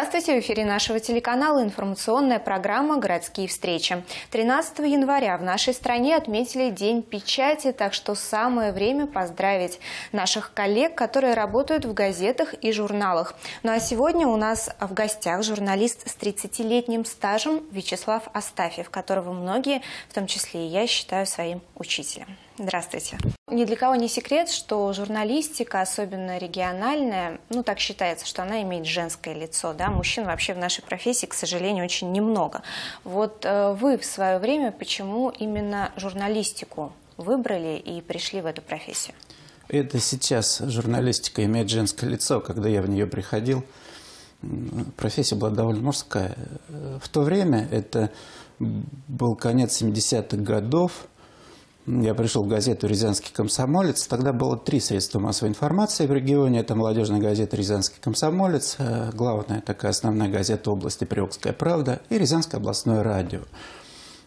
Здравствуйте! В эфире нашего телеканала информационная программа «Городские встречи». 13 января в нашей стране отметили День печати, так что самое время поздравить наших коллег, которые работают в газетах и журналах. Ну а сегодня у нас в гостях журналист с 30-летним стажем Вячеслав Астафьев, которого многие, в том числе и я, считаю своим учителем. Здравствуйте. Ни для кого не секрет, что журналистика, особенно региональная, ну так считается, что она имеет женское лицо. Да? Мужчин вообще в нашей профессии, к сожалению, очень немного. Вот э, вы в свое время почему именно журналистику выбрали и пришли в эту профессию? Это сейчас журналистика имеет женское лицо. Когда я в нее приходил, профессия была довольно мужская. В то время, это был конец 70-х годов, я пришел в газету «Рязанский комсомолец». Тогда было три средства массовой информации в регионе. Это молодежная газета «Рязанский комсомолец», э, главная такая основная газета области «Приокская правда» и «Рязанское областное радио».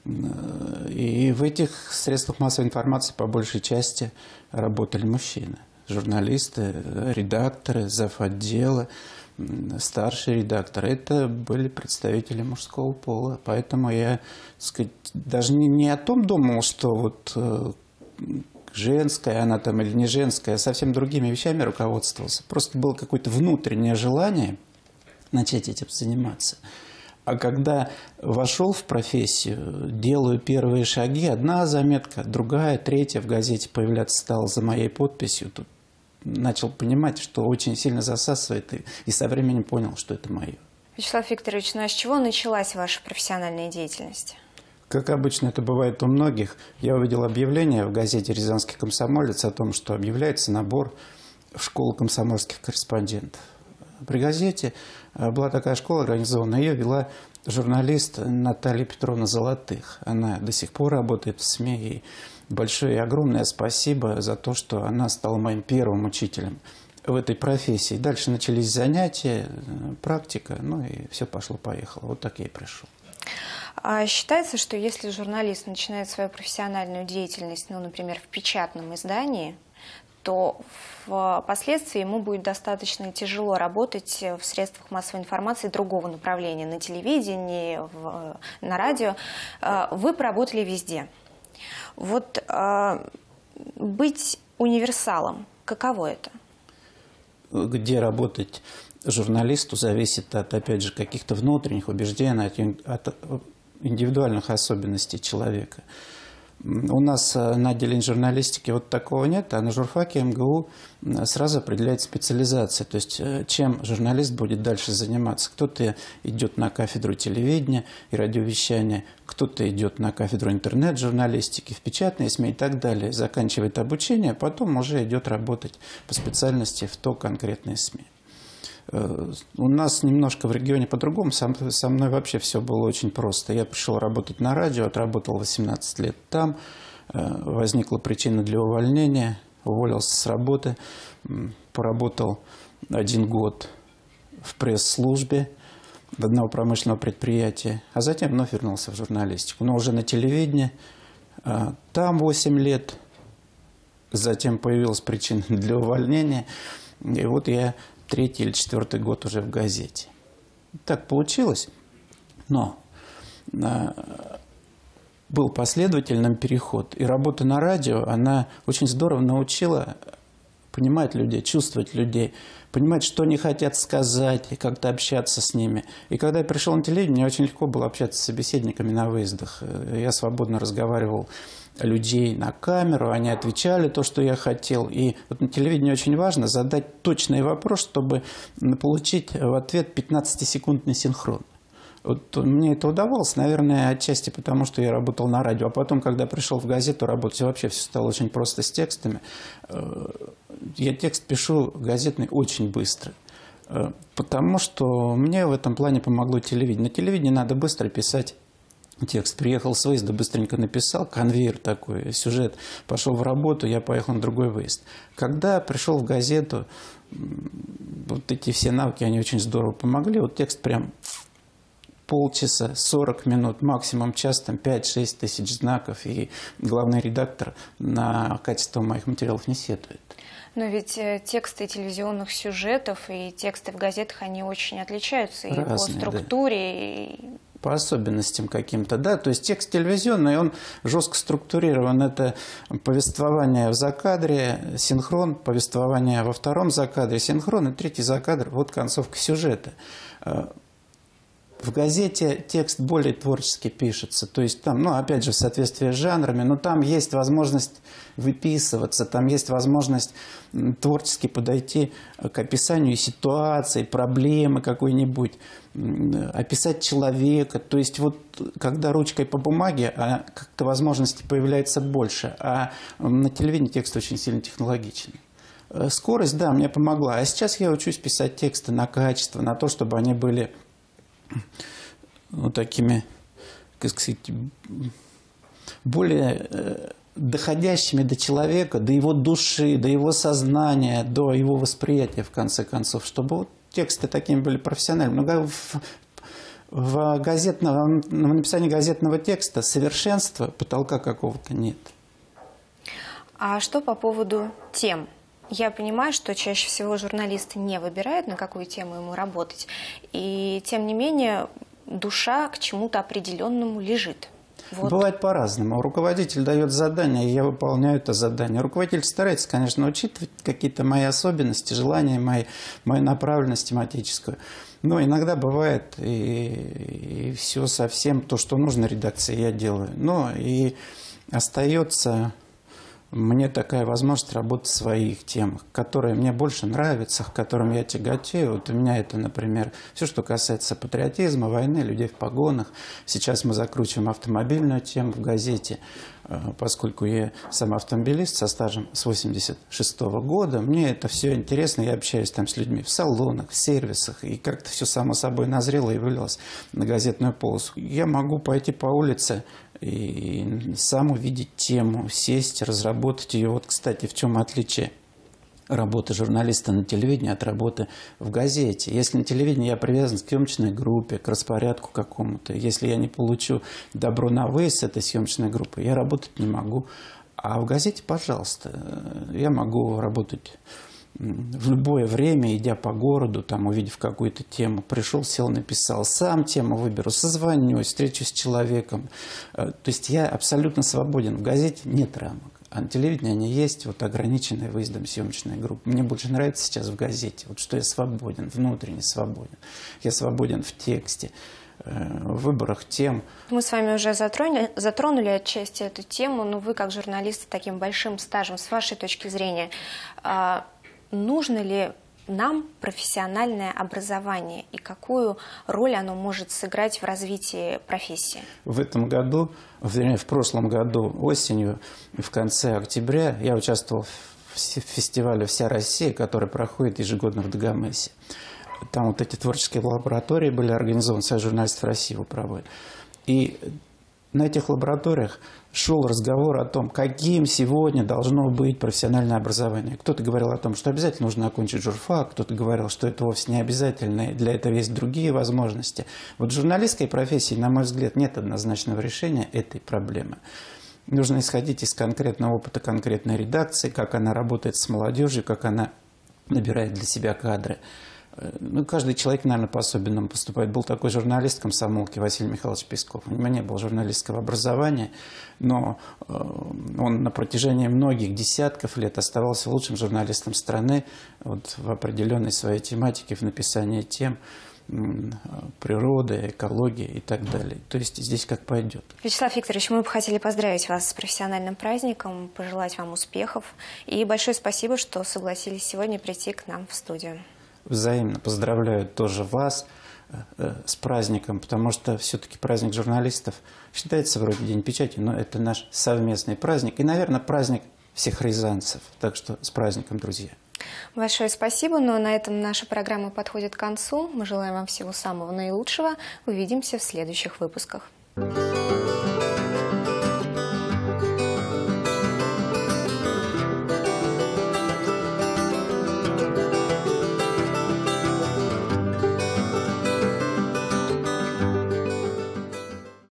Э, и в этих средствах массовой информации по большей части работали мужчины. Журналисты, редакторы, зав. отдела старший редактор, это были представители мужского пола. Поэтому я, сказать, даже не, не о том думал, что вот э, женская она там или не женская, а совсем другими вещами руководствовался. Просто было какое-то внутреннее желание начать этим заниматься. А когда вошел в профессию, делаю первые шаги, одна заметка, другая, третья в газете появляться стала за моей подписью. Тут начал понимать, что очень сильно засасывает, и, и со временем понял, что это мое. Вячеслав Викторович, ну а с чего началась ваша профессиональная деятельность? Как обычно это бывает у многих, я увидел объявление в газете «Рязанский комсомолец» о том, что объявляется набор в школу комсомольских корреспондентов. При газете э, была такая школа организована, ее вела журналист Наталья Петровна Золотых. Она до сих пор работает в СМИ, и большое и огромное спасибо за то, что она стала моим первым учителем в этой профессии. Дальше начались занятия, практика, ну и все пошло-поехало. Вот так я и пришел. А считается, что если журналист начинает свою профессиональную деятельность, ну, например, в печатном издании, то впоследствии ему будет достаточно тяжело работать в средствах массовой информации другого направления, на телевидении, в, на радио. А, вы поработали везде. Вот э, быть универсалом, каково это? Где работать журналисту зависит от, опять же, каких-то внутренних убеждений, от, от индивидуальных особенностей человека. У нас э, на отделении журналистики вот такого нет, а на журфаке МГУ сразу определяет специализация. То есть, э, чем журналист будет дальше заниматься. Кто-то идет на кафедру телевидения и радиовещания, кто-то идет на кафедру интернет-журналистики, в печатные СМИ и так далее. Заканчивает обучение, а потом уже идет работать по специальности в то конкретное СМИ. Э, у нас немножко в регионе по-другому. Со, со мной вообще все было очень просто. Я пришел работать на радио, отработал 18 лет там. Э, возникла причина для увольнения. Уволился с работы. Поработал один год в пресс-службе одного промышленного предприятия. А затем вновь вернулся в журналистику. Но уже на телевидении. Э, там 8 лет. Затем появилась причина для увольнения. И вот я третий или четвертый год уже в газете. Так получилось, но а, был последовательным переход. И работа на радио, она очень здорово научила понимать людей, чувствовать людей, понимать, что они хотят сказать, и как-то общаться с ними. И когда я пришел на телевидение, мне очень легко было общаться с собеседниками на выездах. Я свободно разговаривал людей на камеру, они отвечали то, что я хотел. И вот на телевидении очень важно задать точный вопрос, чтобы получить в ответ 15-секундный синхрон. Вот мне это удавалось, наверное, отчасти потому, что я работал на радио. А потом, когда пришел в газету работать, вообще все стало очень просто с текстами. Э, я текст пишу газетный очень быстро. Э, потому что мне в этом плане помогло телевидение. На телевидении надо быстро писать текст. Приехал с выезда, быстренько написал, конвейер такой, сюжет. Пошел в работу, я поехал на другой выезд. Когда пришел в газету, вот эти все навыки, они очень здорово помогли. Вот текст прям полчаса, 40 минут, максимум час, там 5-6 тысяч знаков, и главный редактор на качество моих материалов не сетует. Но ведь э, тексты телевизионных сюжетов и тексты в газетах, они очень отличаются и Разные, по структуре, да. и по особенностям каким-то, да, то есть текст телевизионный, он жестко структурирован, это повествование в закадре, синхрон, повествование во втором закадре, синхрон, и третий закадр, вот концовка сюжета. В газете текст более творчески пишется, то есть там, ну, опять же, в соответствии с жанрами, но там есть возможность выписываться, там есть возможность творчески подойти к описанию ситуации, проблемы какой-нибудь, описать человека. То есть вот когда ручкой по бумаге, а как-то возможностей появляется больше, а на телевидении текст очень сильно технологичный. Э, скорость, да, мне помогла. А сейчас я учусь писать тексты на качество, на то, чтобы они были ну, такими, как сказать, более э, доходящими до человека, до его души, до его сознания, до его восприятия, в конце концов, чтобы вот тексты такими были профессиональными. Но в, в, газетном, в написании газетного текста совершенства потолка какого-то нет. А что по поводу тем? Я понимаю, что чаще всего журналисты не выбирают, на какую тему ему работать. И тем не менее, душа к чему-то определенному лежит. Вот. Бывает по-разному. Руководитель дает задание, и я выполняю это задание. Руководитель старается, конечно, учитывать какие-то мои особенности, желания мои, мою направленность тематическую. Но иногда бывает и, и все совсем то, что нужно редакции, я делаю. Но и остается мне такая возможность работать в своих темах, которые мне больше нравятся, к которым я тяготею. Вот у меня это, например, все, что касается патриотизма, войны, людей в погонах. Сейчас мы закручиваем автомобильную тему в газете, э, поскольку я сам автомобилист со стажем с 86 -го года. Мне это все интересно, я общаюсь там с людьми в салонах, в сервисах, и как-то все само собой назрело и вылилось на газетную полосу. Я могу пойти по улице и сам увидеть тему, сесть, разработать ее. Вот, кстати, в чем отличие работы журналиста на телевидении от работы в газете. Если на телевидении я привязан к съемочной группе, к распорядку какому-то, если я не получу добро на выезд с этой съемочной группы, я работать не могу. А в газете, пожалуйста, я могу работать в любое время, идя по городу, там, увидев какую-то тему, пришел, сел, написал, сам тему выберу, созвонюсь, встречусь с человеком. Э, то есть я абсолютно свободен. В газете нет рамок. А на телевидении они есть, вот ограниченные выездом съемочной группы. Мне больше нравится сейчас в газете, вот что я свободен, внутренне свободен. Я свободен в тексте э, в выборах тем. Мы с вами уже затронули, затронули отчасти эту тему, но вы как журналист с таким большим стажем, с вашей точки зрения, а, нужно ли нам профессиональное образование и какую роль оно может сыграть в развитии профессии? В этом году, вернее, в прошлом году осенью, в конце октября, я участвовал в фестивале «Вся Россия», который проходит ежегодно в Дагомесе. Там вот эти творческие лаборатории были организованы, Союз журналистов России его проводит. И на этих лабораториях шел разговор о том, каким сегодня должно быть профессиональное образование. Кто-то говорил о том, что обязательно нужно окончить журфак, кто-то говорил, что это вовсе не обязательно, и для этого есть другие возможности. Вот в журналистской профессии, на мой взгляд, нет однозначного решения этой проблемы. Нужно исходить из конкретного опыта конкретной редакции, как она работает с молодежью, как она набирает для себя кадры. Ну, каждый человек, наверное, по-особенному поступает. Был такой журналист комсомолки Василий Михайлович Песков. У него не было журналистского образования, но э, он на протяжении многих десятков лет оставался лучшим журналистом страны вот, в определенной своей тематике, в написании тем природы, экологии и так далее. То есть здесь как пойдет. Вячеслав Викторович, мы бы хотели поздравить вас с профессиональным праздником, пожелать вам успехов. И большое спасибо, что согласились сегодня прийти к нам в студию взаимно поздравляю тоже вас э, э, с праздником, потому что все-таки праздник журналистов считается вроде День печати, но это наш совместный праздник и, наверное, праздник всех рязанцев. Так что с праздником, друзья. Большое спасибо, но на этом наша программа подходит к концу. Мы желаем вам всего самого наилучшего. Увидимся в следующих выпусках.